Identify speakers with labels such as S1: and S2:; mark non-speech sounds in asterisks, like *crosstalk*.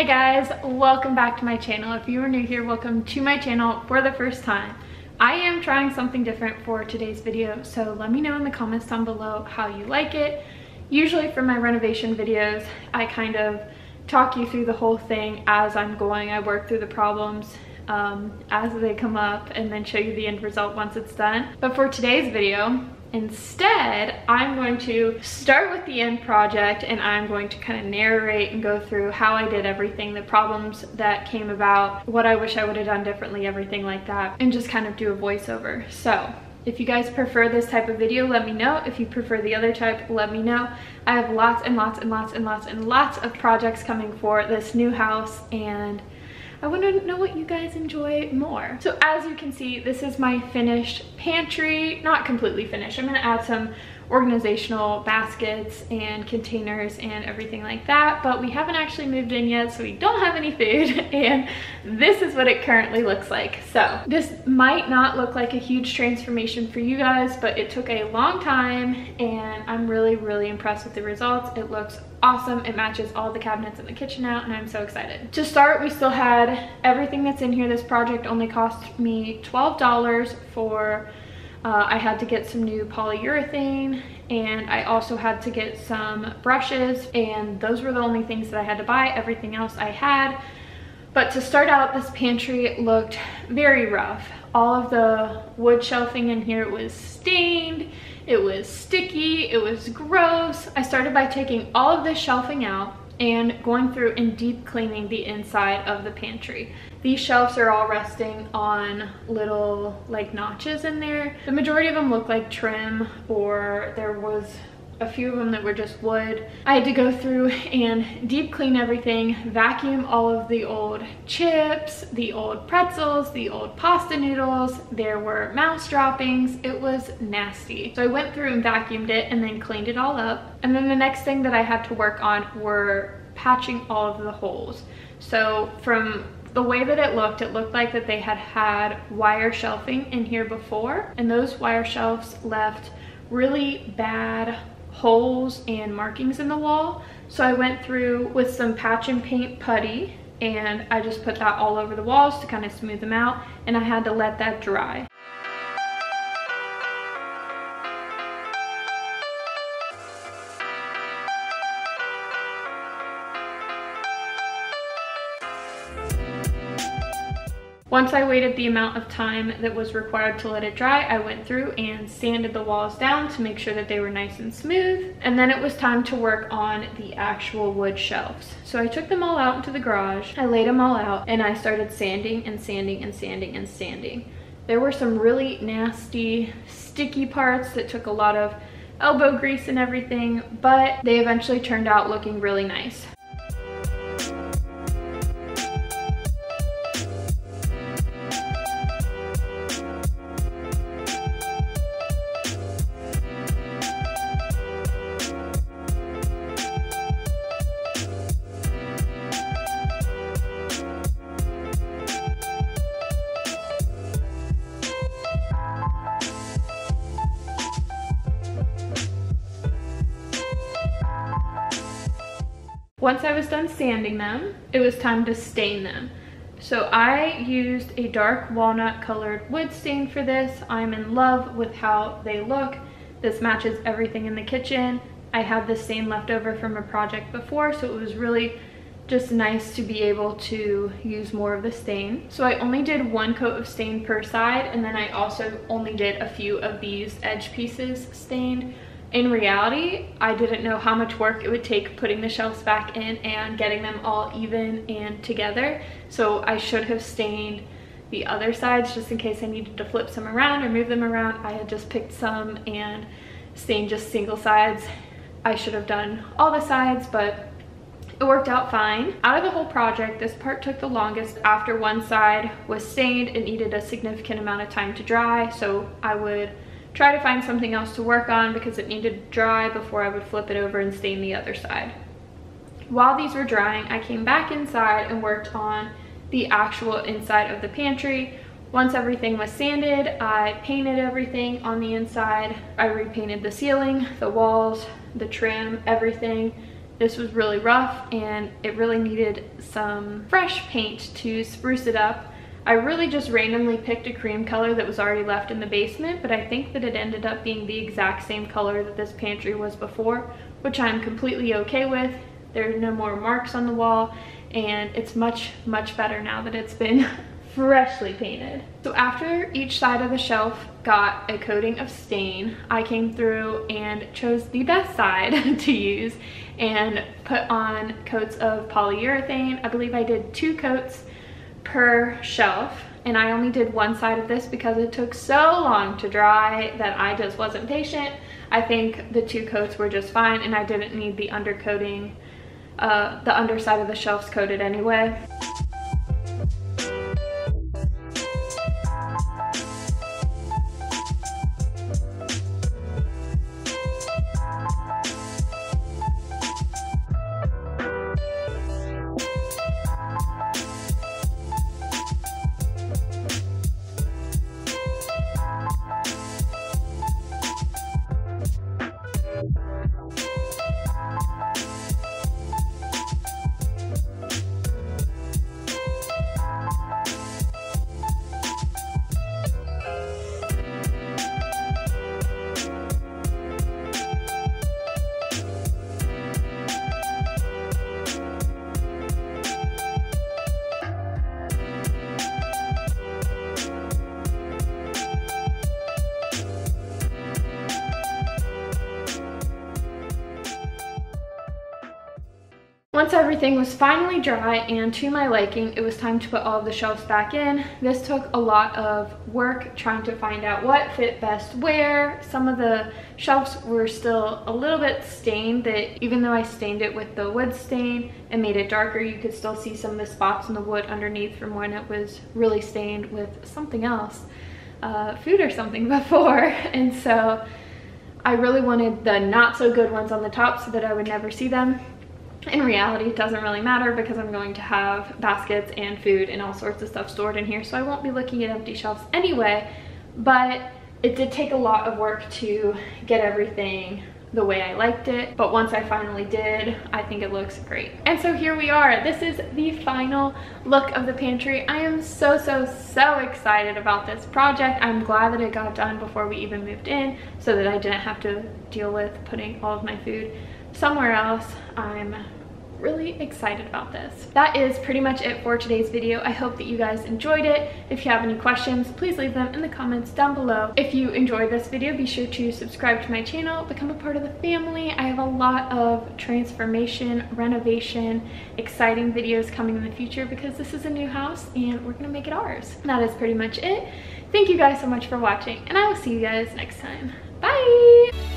S1: Hey guys, welcome back to my channel. If you are new here, welcome to my channel for the first time. I am trying something different for today's video, so let me know in the comments down below how you like it. Usually for my renovation videos, I kind of talk you through the whole thing as I'm going. I work through the problems um, as they come up and then show you the end result once it's done. But for today's video, Instead, I'm going to start with the end project and I'm going to kind of narrate and go through how I did everything, the problems that came about, what I wish I would have done differently, everything like that, and just kind of do a voiceover. So if you guys prefer this type of video, let me know. If you prefer the other type, let me know. I have lots and lots and lots and lots and lots of projects coming for this new house and I want to know what you guys enjoy more. So as you can see, this is my finished pantry. Not completely finished. I'm going to add some organizational baskets and containers and everything like that but we haven't actually moved in yet so we don't have any food *laughs* and this is what it currently looks like. So this might not look like a huge transformation for you guys but it took a long time and I'm really really impressed with the results. It looks awesome. It matches all the cabinets in the kitchen now and I'm so excited. To start we still had everything that's in here. This project only cost me $12 for uh, I had to get some new polyurethane and I also had to get some brushes and those were the only things that I had to buy. Everything else I had. But to start out, this pantry looked very rough. All of the wood shelving in here was stained, it was sticky, it was gross. I started by taking all of this shelving out and going through and deep cleaning the inside of the pantry. These shelves are all resting on little like notches in there. The majority of them look like trim or there was a few of them that were just wood. I had to go through and deep clean everything, vacuum all of the old chips, the old pretzels, the old pasta noodles. There were mouse droppings. It was nasty. So I went through and vacuumed it and then cleaned it all up. And then the next thing that I had to work on were patching all of the holes. So from the way that it looked, it looked like that they had had wire shelving in here before and those wire shelves left really bad holes and markings in the wall. So I went through with some patch and paint putty and I just put that all over the walls to kind of smooth them out and I had to let that dry. Once I waited the amount of time that was required to let it dry, I went through and sanded the walls down to make sure that they were nice and smooth. And then it was time to work on the actual wood shelves. So I took them all out into the garage, I laid them all out, and I started sanding and sanding and sanding and sanding. There were some really nasty, sticky parts that took a lot of elbow grease and everything, but they eventually turned out looking really nice. Once I was done sanding them, it was time to stain them. So I used a dark walnut colored wood stain for this. I'm in love with how they look. This matches everything in the kitchen. I had this stain left over from a project before, so it was really just nice to be able to use more of the stain. So I only did one coat of stain per side, and then I also only did a few of these edge pieces stained in reality, I didn't know how much work it would take putting the shelves back in and getting them all even and together. So I should have stained the other sides just in case I needed to flip some around or move them around. I had just picked some and stained just single sides. I should have done all the sides, but it worked out fine. Out of the whole project, this part took the longest after one side was stained. It needed a significant amount of time to dry, so I would try to find something else to work on because it needed to dry before I would flip it over and stain the other side. While these were drying, I came back inside and worked on the actual inside of the pantry. Once everything was sanded, I painted everything on the inside. I repainted the ceiling, the walls, the trim, everything. this was really rough and it really needed some fresh paint to spruce it up. I really just randomly picked a cream color that was already left in the basement, but I think that it ended up being the exact same color that this pantry was before, which I'm completely okay with. There's no more marks on the wall and it's much, much better now that it's been *laughs* freshly painted. So after each side of the shelf got a coating of stain, I came through and chose the best side *laughs* to use and put on coats of polyurethane. I believe I did two coats per shelf and I only did one side of this because it took so long to dry that I just wasn't patient. I think the two coats were just fine and I didn't need the undercoating, uh, the underside of the shelves coated anyway. Once everything was finally dry and to my liking, it was time to put all of the shelves back in. This took a lot of work trying to find out what fit best where. Some of the shelves were still a little bit stained that even though I stained it with the wood stain and made it darker, you could still see some of the spots in the wood underneath from when it was really stained with something else, uh, food or something *laughs* before. And so I really wanted the not so good ones on the top so that I would never see them in reality it doesn't really matter because I'm going to have baskets and food and all sorts of stuff stored in here so I won't be looking at empty shelves anyway. But it did take a lot of work to get everything the way I liked it. But once I finally did I think it looks great. And so here we are. This is the final look of the pantry. I am so so so excited about this project. I'm glad that it got done before we even moved in so that I didn't have to deal with putting all of my food somewhere else. I'm really excited about this. That is pretty much it for today's video. I hope that you guys enjoyed it. If you have any questions, please leave them in the comments down below. If you enjoyed this video, be sure to subscribe to my channel, become a part of the family. I have a lot of transformation, renovation, exciting videos coming in the future because this is a new house and we're gonna make it ours. That is pretty much it. Thank you guys so much for watching and I will see you guys next time. Bye!